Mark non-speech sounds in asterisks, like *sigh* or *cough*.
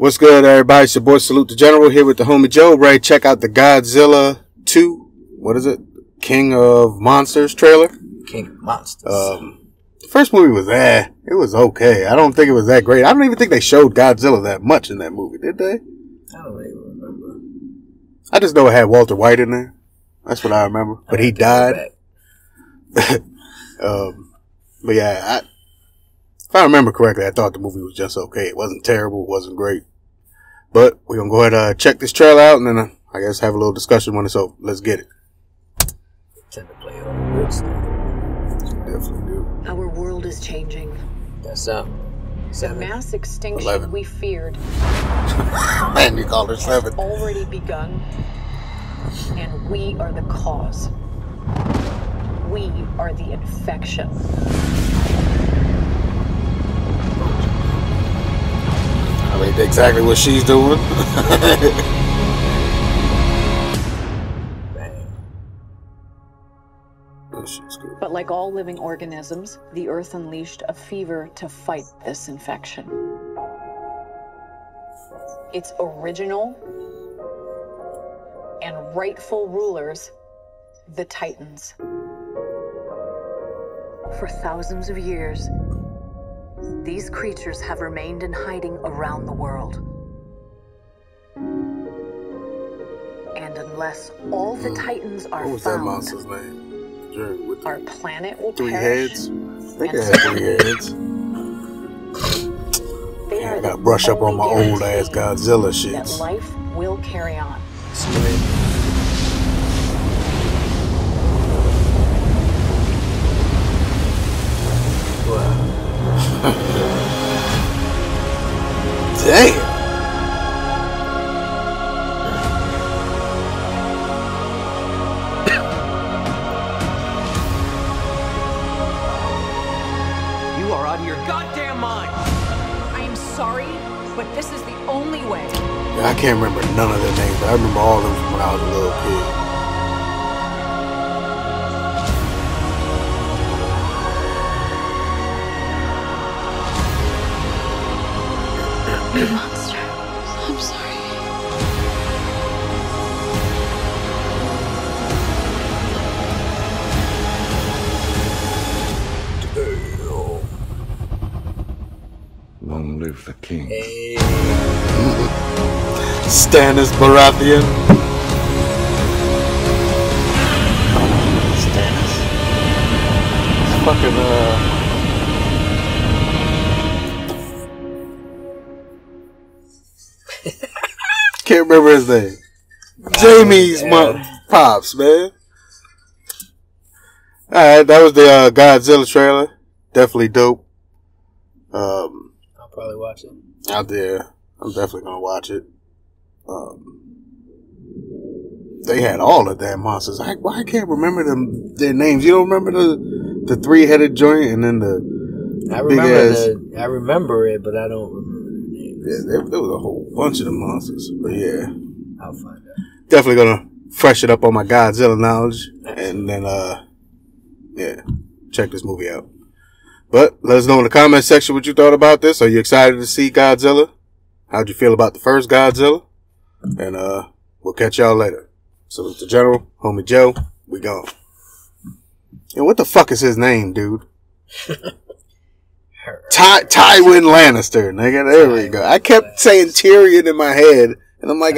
What's good, everybody? It's your boy Salute the General here with the homie Joe Ray. Check out the Godzilla 2, what is it? King of Monsters trailer. King of Monsters. Um, the first movie was eh, it was okay. I don't think it was that great. I don't even think they showed Godzilla that much in that movie, did they? I don't even remember. I just know it had Walter White in there. That's what I remember. But I he have to go died. *laughs* Um, but yeah, I, if I remember correctly, I thought the movie was just okay. It wasn't terrible, it wasn't great. But we're gonna go ahead and uh, check this trailer out and then uh, I guess have a little discussion when it's over. Let's get it. Tend to play on good stuff. Definitely do. Our world is changing. That's um The mass extinction Eleven. we feared *laughs* Man, you called her seven. already begun, and we are the cause. We are the infection. Mean, exactly what she's doing. *laughs* But like all living organisms, the Earth unleashed a fever to fight this infection. Its original and rightful rulers, the Titans. For thousands of years, these creatures have remained in hiding around the world. And unless all the Titans are What was that found, monster's name? Jerry, with our planet will three perish. heads? It had three heads. They I gotta brush up on my old ass Godzilla That life will carry on. Wow. *laughs* Damn. You are out of your goddamn mind! I am sorry, but this is the only way. Yeah, I can't remember none of their names, but I remember all of them from when I was a little kid. You monster. I'm sorry. Long live the king. Hey. Stannis Baratheon. Stannis. Fucking uh. *laughs* Can't remember his name. Jamie's yeah. mom, pops, man. Alright, that was the uh, Godzilla trailer. Definitely dope. Um, I'll probably watch it. out there. I'm definitely gonna watch it. Um, they had all the damn monsters. I, why I can't remember them their names. You don't remember the the three headed joint and then the I remember the I remember it, but I don't remember. Yeah. There, there was a whole bunch of the monsters. But yeah, I'll find out. definitely gonna fresh it up on my Godzilla knowledge and then uh yeah, check this movie out. But let us know in the comment section what you thought about this. Are you excited to see Godzilla? How'd you feel about the first Godzilla? And uh we'll catch y'all later. Salute the General, homie Joe, we gone. And what the fuck is his name, dude? *laughs* Ty Tywin Lannister, nigga. There we go. I kept saying Tyrion in my head, and I'm like,